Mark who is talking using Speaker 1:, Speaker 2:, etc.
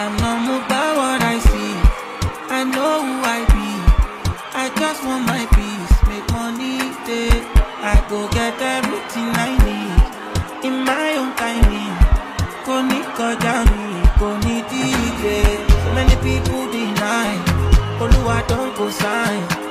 Speaker 1: I'm not moved by what I see. I know who I be. I just want my peace, make money day. I go get everything I need in my own timing. Go need kọjá go need DJ. So many people deny. Olúwa don go sign. Can't.